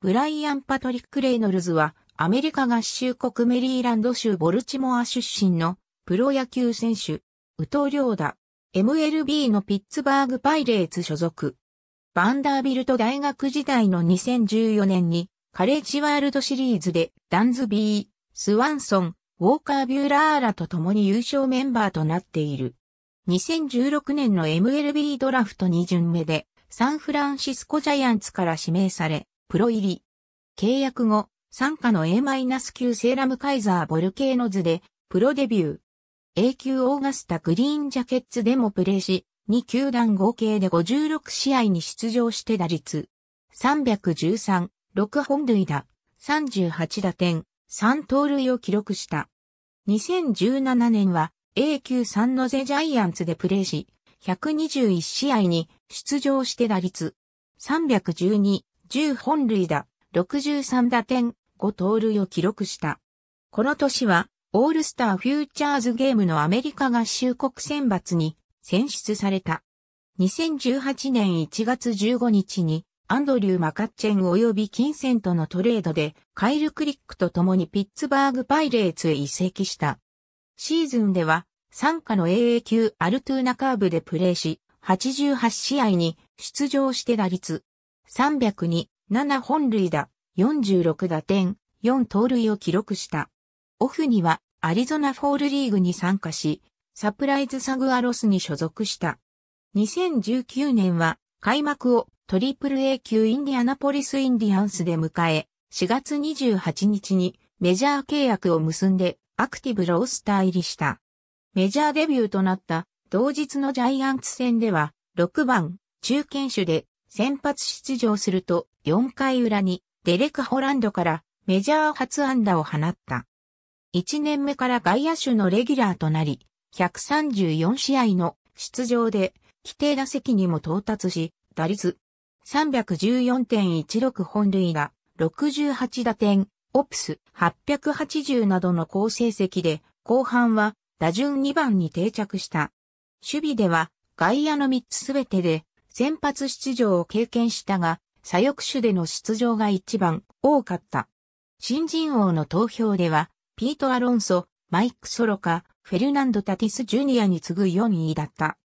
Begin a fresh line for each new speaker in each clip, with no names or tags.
ブライアン・パトリック・レイノルズは、アメリカ合衆国メリーランド州ボルチモア出身のプロ野球選手、宇藤良太。MLB のピッツバーグパイレーツ所属。バンダービルト大学時代の2014年にカレッジワールドシリーズでダンズビー、スワンソン、ウォーカー・ビューラーらと共に優勝メンバーとなっている。2016年の MLB ドラフト2巡目でサンフランシスコジャイアンツから指名され、プロ入り。契約後、参加の A-9 セーラムカイザーボルケーノズで、プロデビュー。A 級オーガスタグリーンジャケッツでもプレーし、2球団合計で56試合に出場して打率。313、6本塁打、38打点、3盗塁を記録した。2017年は A 級3のゼジャイアンツでプレーし、121試合に出場して打率。312、10本塁打、63打点、5盗塁を記録した。この年は、オールスターフューチャーズゲームのアメリカ合衆国選抜に選出された。2018年1月15日に、アンドリュー・マカッチェン及びキンセントのトレードで、カイル・クリックと共にピッツバーグ・パイレーツへ移籍した。シーズンでは、参加の AA 級アルトゥーナカーブでプレーし、88試合に出場して打率302、7本塁打、46打点、4盗塁を記録した。オフにはアリゾナフォールリーグに参加し、サプライズサグアロスに所属した。2019年は開幕をトリプル A 級インディアナポリスインディアンスで迎え、4月28日にメジャー契約を結んでアクティブロースター入りした。メジャーデビューとなった同日のジャイアンツ戦では6番中堅手で先発出場すると4回裏にデレク・ホランドからメジャー初安打を放った。1年目から外野手のレギュラーとなり、134試合の出場で規定打席にも到達し、打率314.16本塁打、68打点、オプス880などの好成績で、後半は打順2番に定着した。守備では外野の3つすべてで先発出場を経験したが、左翼手での出場が一番多かった。新人王の投票では、ピート・アロンソ、マイク・ソロカ、フェルナンド・タティス・ジュニアに次ぐ4位だった。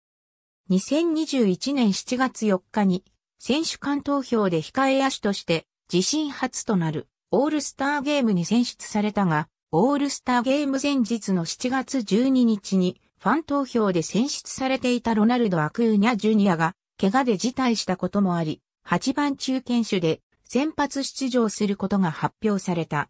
2021年7月4日に、選手間投票で控え野手として自身初となるオールスターゲームに選出されたが、オールスターゲーム前日の7月12日にファン投票で選出されていたロナルド・アクーニャ・ジュニアが怪我で辞退したこともあり、8番中堅手で先発出場することが発表された。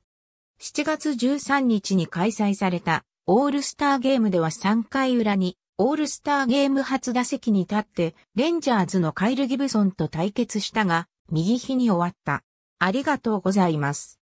7月13日に開催されたオールスターゲームでは3回裏にオールスターゲーム初打席に立ってレンジャーズのカイル・ギブソンと対決したが右肘に終わった。ありがとうございます。